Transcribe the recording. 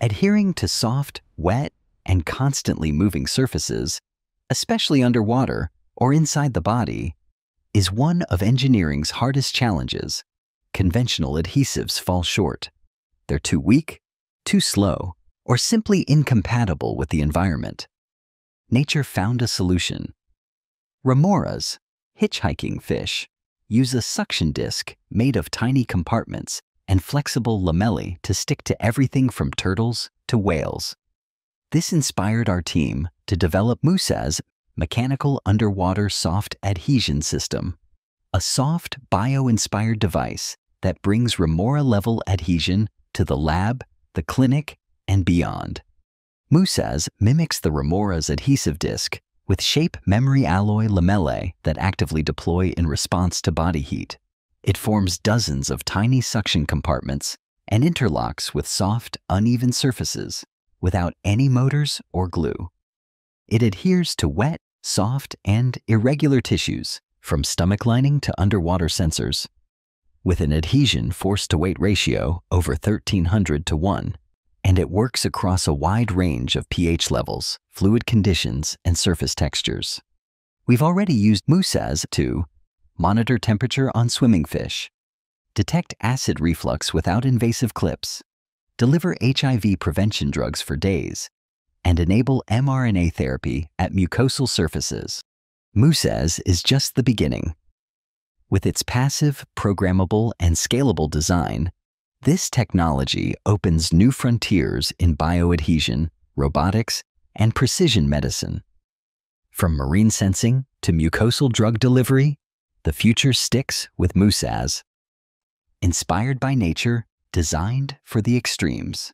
Adhering to soft, wet, and constantly moving surfaces, especially underwater or inside the body, is one of engineering's hardest challenges. Conventional adhesives fall short. They're too weak, too slow, or simply incompatible with the environment. Nature found a solution. Remoras, hitchhiking fish, use a suction disc made of tiny compartments and flexible lamellae to stick to everything from turtles to whales. This inspired our team to develop MUSAS mechanical underwater soft adhesion system, a soft bio-inspired device that brings Remora-level adhesion to the lab, the clinic, and beyond. MUSAS mimics the Remora's adhesive disc with shape memory alloy lamellae that actively deploy in response to body heat. It forms dozens of tiny suction compartments and interlocks with soft, uneven surfaces without any motors or glue. It adheres to wet, soft, and irregular tissues, from stomach lining to underwater sensors. With an adhesion force to weight ratio over 1300 to 1, and it works across a wide range of pH levels, fluid conditions, and surface textures. We've already used MUSAS to monitor temperature on swimming fish, detect acid reflux without invasive clips, deliver HIV prevention drugs for days, and enable mRNA therapy at mucosal surfaces. MUSAS is just the beginning. With its passive, programmable, and scalable design, this technology opens new frontiers in bioadhesion, robotics, and precision medicine. From marine sensing to mucosal drug delivery, the future sticks with MUSAS. Inspired by nature, designed for the extremes.